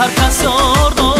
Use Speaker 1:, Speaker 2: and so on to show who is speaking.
Speaker 1: ҳар кас ордон